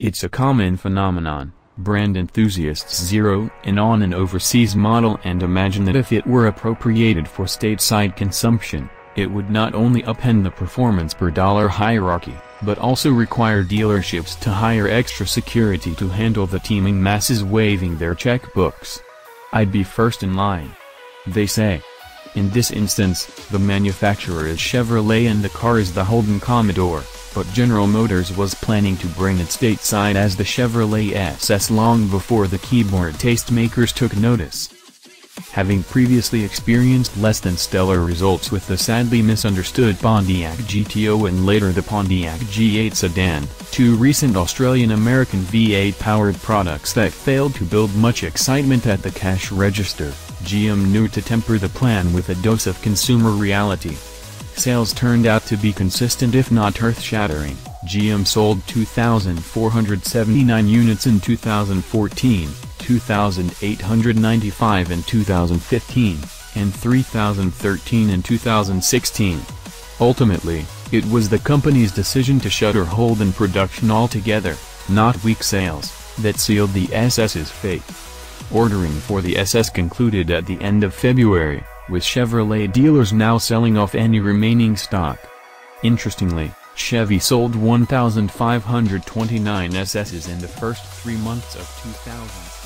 It's a common phenomenon. Brand enthusiasts zero in on an overseas model and imagine that if it were appropriated for stateside consumption, it would not only upend the performance per dollar hierarchy, but also require dealerships to hire extra security to handle the teeming masses waving their checkbooks. I'd be first in line. They say. In this instance, the manufacturer is Chevrolet and the car is the Holden Commodore, but General Motors was planning to bring it stateside as the Chevrolet SS long before the keyboard tastemakers took notice. Having previously experienced less than stellar results with the sadly misunderstood Pontiac GTO and later the Pontiac G8 sedan, two recent Australian-American V8-powered products that failed to build much excitement at the cash register, GM knew to temper the plan with a dose of consumer reality. Sales turned out to be consistent if not earth-shattering. GM sold 2,479 units in 2014, 2,895 in 2015, and 3,013 in 2016. Ultimately, it was the company's decision to shutter Holden production altogether, not weak sales, that sealed the SS's fate. Ordering for the SS concluded at the end of February, with Chevrolet dealers now selling off any remaining stock. Interestingly, Chevy sold 1,529 SS's in the first three months of 2007.